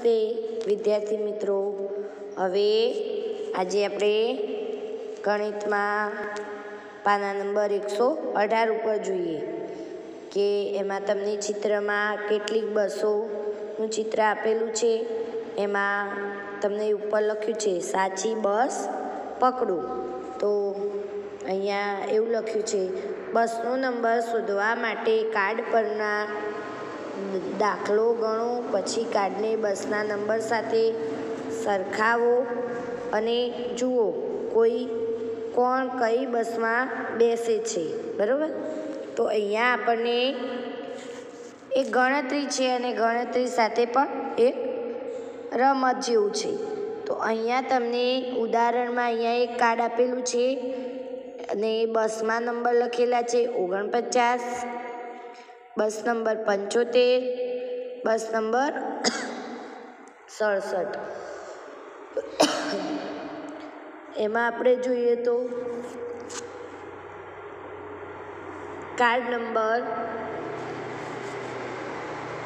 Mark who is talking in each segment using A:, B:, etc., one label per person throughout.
A: નમસ્તે, વિદ્યાર્થી મિત્રો. હવે આજે આપણે ગણિતમાં પાના નંબર એકસો અઢાર ઉપર જોઈએ કે એમાં તમને ચિત્રમાં કેટલીક બસોનું ચિત્ર આપેલું છે. એમાં તમને ઉપર લખ્યું છે, સાચી બસ પકડો. તો અહીંયા એવું લખ્યું છે, બસનો નંબર શોધવા માટે કાર્ડ પરના દાખલો ગણો, પછી કાર્ડને બસના નંબર સાથે સરખાવો અને જુઓ કોઈ કોણ કઈ બસમાં બેસે છે, બરાબર? તો અહીંયા આપણને એક ગણતરી છે અને ગણતરી સાથે પણ એક રમત જેવું છે. તો અહીંયા તમને ઉદાહરણમાં અહીંયા એક કાર્ડ આપેલું છે અને બસમાં નંબર લખેલા છે ઓગણપચાસ બસ નંબર પંચોતેર, બસ નંબર સડસઠ. એમાં આપણે જોઈએ તો કાર્ડ નંબર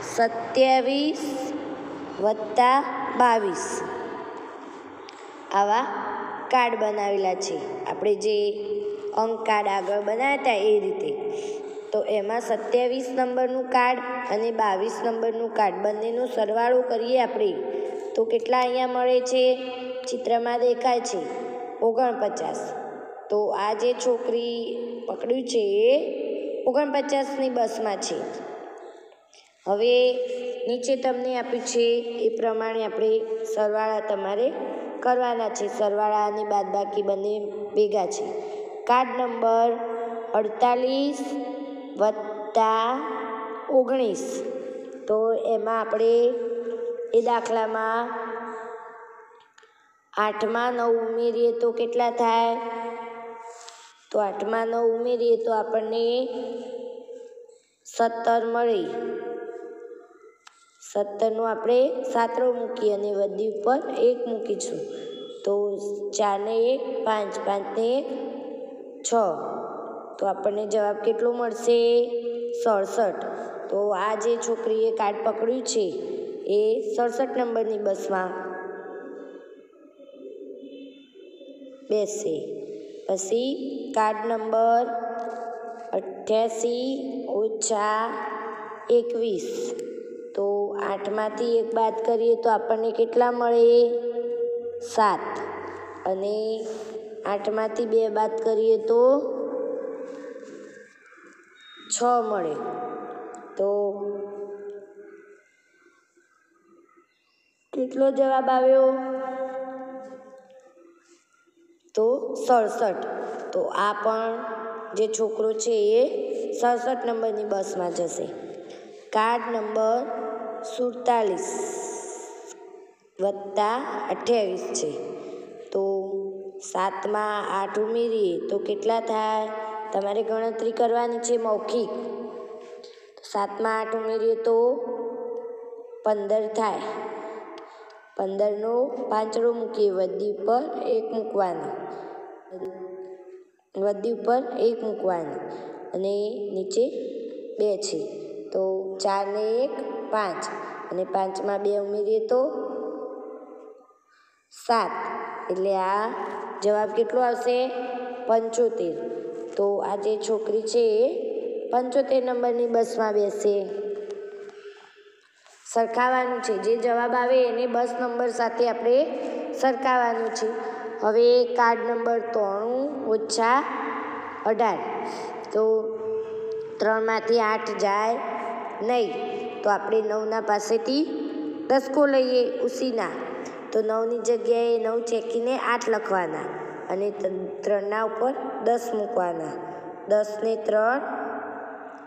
A: સત્યાવીસ વત્તા બાવીસ. આવા કાર્ડ બનાવેલા છે. આપણે જે અંક કાર્ડ આગળ બનાવ્યા હતા એ રીતે. તો એમાં સત્યાવીસ નંબરનું કાર્ડ અને બાવીસ નંબરનું કાર્ડ બંનેનો સરવાળો કરીએ આપણે. તો કેટલા અહીંયા મળે છે? ચિત્રમાં દેખાય છે ઓગણપચાસ. તો આ જે છોકરી પકડ્યું છે એ ઓગણપચાસની બસમાં છે. હવે નીચે તમને આપ્યું છે એ પ્રમાણે આપણે સરવાળા તમારે કરવાના છે. સરવાળા અને બાદબાકી બંને ભેગા છે. કાર્ડ નંબર અડતાલીસ વત્તા ઓગણીસ. તો એમાં આપણે એ દાખલામાં આઠમાં નવ ઉમેરીએ તો કેટલા થાય? તો આઠમાં નવ ઉમેરીએ તો આપણને સત્તર મળે. સત્તરનું આપણે સાતરો મૂકીએ અને વધી ઉપર એક મૂકીશું. તો ચારને એક, પાંચ, પાંચને એક, છ. તો આપણને જવાબ કેટલો મળશે? સડસઠ. તો આ જે છોકરીએ કાર્ડ પકડ્યું છે, એ સડસઠ નંબરની બસમાં બેસે. પછી કાર્ડ નંબર અઠ્યાસી ઓછા એકવીસ. તો આઠમાંથી એક બાદ કરીએ તો આપણને કેટલા મળે? સાત. અને આઠમાંથી બે બાદ કરીએ તો છ મળે. તો કેટલો જવાબ આવ્યો? તો સડસઠ. તો આ પણ જે છોકરો છે એ સડસઠ નંબરની બસમાં જશે. કાર્ડ નંબર સુડતાલીસ વત્તા અઠ્યાવીસ છે. તો સાતમાં આઠ ઉમેરીએ તો કેટલા થાય? તમારે ગણતરી કરવાની છે મૌખિક. સાતમાં આઠ ઉમેરીએ તો પંદર થાય. પંદરનો પાંચડો મૂકીએ, વધી ઉપર એક મૂકવાનો. વધી ઉપર એક મૂકવાની. અને નીચે બે છે. તો ચારને એક, પાંચ. અને પાંચમાં બે ઉમેરીએ તો સાત. એટલે આ જવાબ કેટલો આવશે? પંચોતેર. તો આ જે છોકરી છે એ પંચોતેર નંબરની બસમાં બેસે. સરખાવાનું છે. જે જવાબ આવે એને બસ નંબર સાથે આપણે સરખાવાનું છે. હવે કાર્ડ નંબર ત્રણું ઓછા અઢાર. તો ત્રણમાંથી આઠ જાય નહીં. તો આપણે નવના પાસેથી દસકો લઈએ ઉસીના. તો નવની જગ્યાએ નવ ચેકીને આઠ લખવાના. અને ત્રણના ઉપર દસ મૂકવાના. દસને ત્રણ,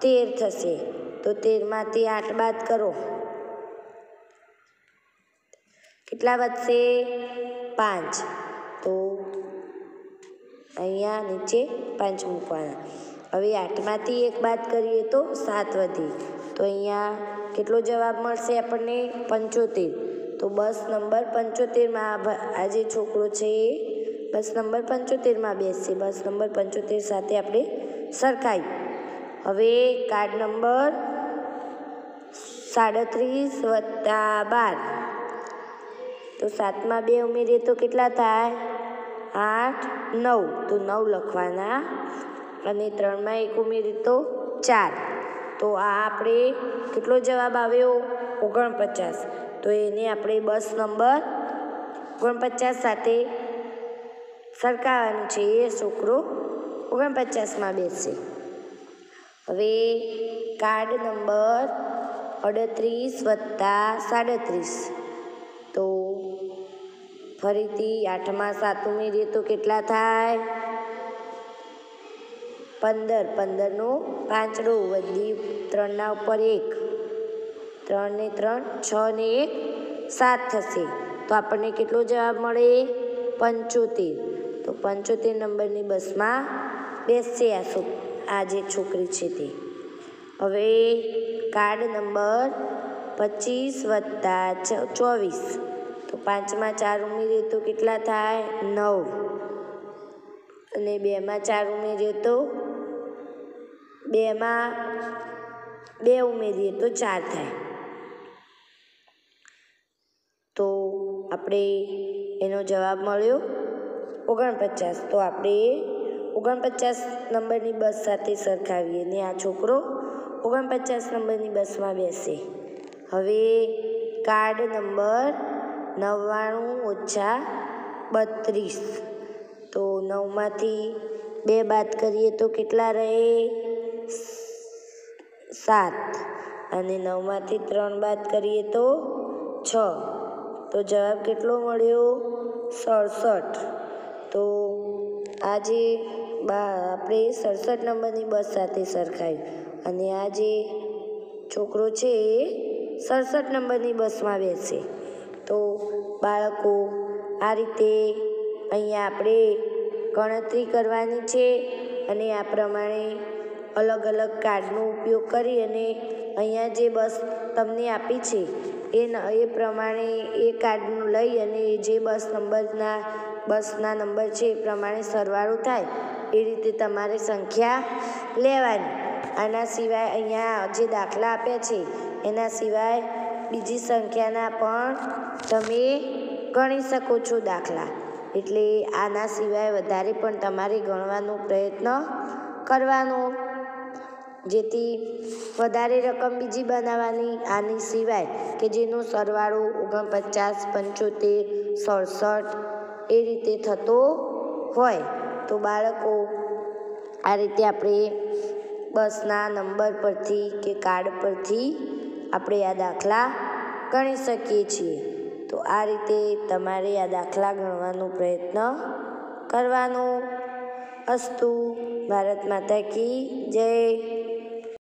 A: તેર થશે. તો તેરમાંથી આઠ બાદ કરો. કેટલા વધશે? પાંચ. તો અહીંયા નીચે પાંચ મૂકવાના. હવે આઠમાંથી એક બાદ કરીએ તો સાત વધી. તો અહીંયા કેટલો જવાબ મળશે આપણને? પંચોતેર. તો બસ નંબર પંચોતેરમાં આ જે છોકરો છે એ બસ નંબર પંચોતેરમાં બેસશે બસ નંબર પંચોતેર સાથે આપણે સરખાઈ. હવે કાર્ડ નંબર સાડત્રીસ વત્તા બાર. તો સાતમાં બે ઉમેરીએ તો કેટલા થાય? આઠ, નવ. તો નવ લખવાના. અને ત્રણમાં એક ઉમેરી તો ચાર. તો આ આપણે કેટલો જવાબ આવ્યો? ઓગણપચાસ. તો એને આપણે બસ નંબર ઓગણપચાસ સાથે સરખાવવાનું છે એ છોકરો ઓગણપચાસમાં બેસશે હવે કાર્ડ નંબર અડત્રીસ વત્તા સાડત્રીસ. તો ફરીથી આઠમાં સાત ઉમેરીએ તો કેટલા થાય? પંદર. પંદરનો પાંચડો વધી ત્રણના ઉપર એક. ત્રણ ને ત્રણ છ ને એક, સાત થશે. તો આપણને કેટલો જવાબ મળે? પંચોતેર. તો પંચોતેર નંબરની બસમાં બેસશે આ છો આ જે છોકરી છે તે. હવે કાર્ડ નંબર પચીસ વત્તા ચોવીસ. તો પાંચમાં ચાર ઉમેરીએ તો કેટલા થાય? નવ. અને બેમાં ચાર ઉમેરીએ તો બેમાં બે ઉમેરીએ તો ચાર થાય. તો આપણે એનો જવાબ મળ્યો. ઓગણપચાસ. તો આપણે ઓગણપચાસ નંબરની બસ સાથે સરખાવીએ ને આ છોકરો ઓગણપચાસ નંબરની બસમાં બેસે. હવે કાર્ડ નંબર નવ્વાણું ઓછા બત્રીસ. તો નવમાંથી બે બાદ કરીએ તો કેટલા રહે? સાત. અને નવમાંથી ત્રણ બાદ કરીએ તો છ. તો જવાબ કેટલો મળ્યો? સડસઠ. તો આજે બા, આપણે સડસઠ નંબરની બસ સાથે સરખાવ્યું અને આ જે છોકરો છે એ સડસઠ નંબરની બસમાં બેસે. તો બાળકો, આ રીતે અહીંયા આપણે ગણતરી કરવાની છે અને આ પ્રમાણે અલગ અલગ કાર્ડનો ઉપયોગ કરી અને અહીંયા જે બસ તમને આપી છે, એ એ પ્રમાણે એ કાર્ડનું લઈ અને જે બસ નંબરના બસના નંબર છે એ પ્રમાણે સરવાળો થાય એ રીતે તમારે સંખ્યા લેવાની. આના સિવાય અહીંયા જે દાખલા આપ્યા છે, એના સિવાય બીજી સંખ્યાના પણ તમે ગણી શકો છો દાખલા. એટલે આના સિવાય વધારે પણ તમારે ગણવાનો પ્રયત્ન કરવાનો. જેથી વધારે રકમ બીજી બનાવવાની. આની સિવાય કે જેનો સરવાળો ઓગણપચાસ, પંચોતેર, સડસઠ એ રીતે થતો હોય. તો બાળકો, આ રીતે આપણે બસના નંબર પરથી કે કાર્ડ પરથી આપણે આ દાખલા ગણી શકીએ છીએ. તો આ રીતે તમારે આ દાખલા ગણવાનો પ્રયત્ન કરવાનો. અસ્તુ, ભારત માતા કી જય.